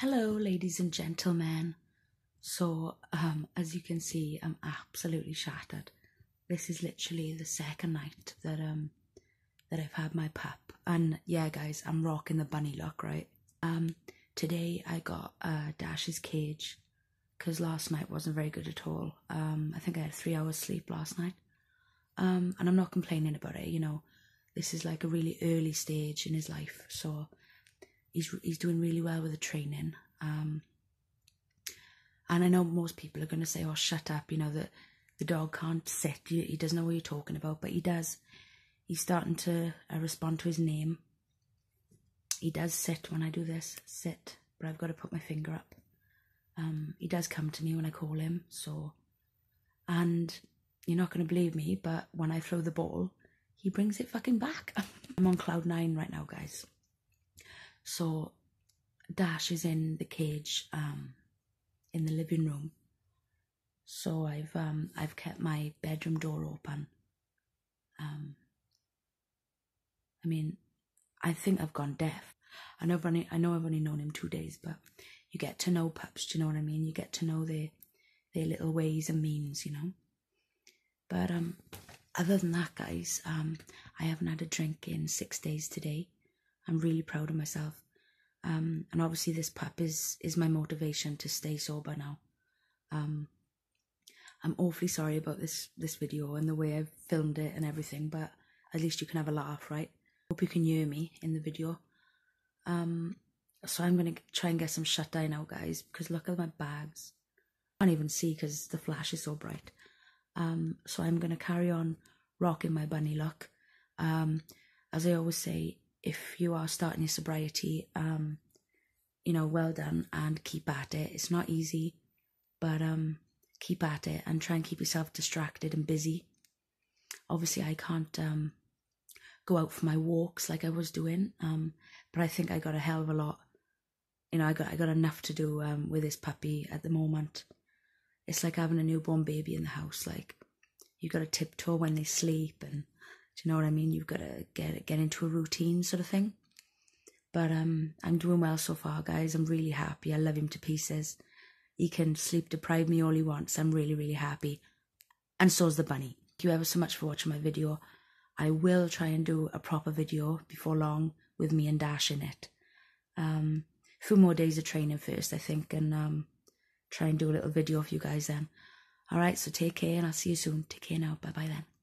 Hello, ladies and gentlemen. So, um, as you can see, I'm absolutely shattered. This is literally the second night that um that I've had my pup, and yeah, guys, I'm rocking the bunny look, right? Um, today I got uh, Dash's cage because last night wasn't very good at all. Um, I think I had three hours sleep last night. Um, and I'm not complaining about it. You know, this is like a really early stage in his life, so he's he's doing really well with the training. Um, and I know most people are going to say, "Oh, shut up!" You know that the dog can't sit. He doesn't know what you're talking about, but he does. He's starting to uh, respond to his name. He does sit when I do this. Sit, but I've got to put my finger up. Um, he does come to me when I call him. So, and you're not going to believe me, but when I throw the ball, he brings it fucking back. I'm on cloud nine right now, guys. So Dash is in the cage um, in the living room. So I've um, I've kept my bedroom door open. Um, I mean, I think I've gone deaf. I know I've only I know I've only known him two days, but you get to know pups. Do you know what I mean? You get to know their their little ways and means, you know. But um, other than that, guys, um, I haven't had a drink in six days today. I'm really proud of myself. Um, and obviously this pup is is my motivation to stay sober now. Um, I'm awfully sorry about this this video and the way I've filmed it and everything, but at least you can have a laugh, right? Hope you can hear me in the video. Um, so I'm gonna try and get some shut eye now, guys, because look at my bags. I can't even see because the flash is so bright. Um, so I'm gonna carry on rocking my bunny look. Um, as I always say, if you are starting your sobriety, um, you know, well done and keep at it. It's not easy, but um, keep at it and try and keep yourself distracted and busy. Obviously, I can't um, go out for my walks like I was doing, um, but I think I got a hell of a lot. You know, I got I got enough to do um, with this puppy at the moment. It's like having a newborn baby in the house. Like you got to tiptoe when they sleep and do you know what I mean? You've got to get get into a routine sort of thing. But um, I'm doing well so far, guys. I'm really happy. I love him to pieces. He can sleep deprive me all he wants. I'm really, really happy. And so's the bunny. Thank you ever so much for watching my video. I will try and do a proper video before long with me and Dash in it. Um, a few more days of training first, I think, and um, try and do a little video for you guys then. All right, so take care, and I'll see you soon. Take care now. Bye bye then.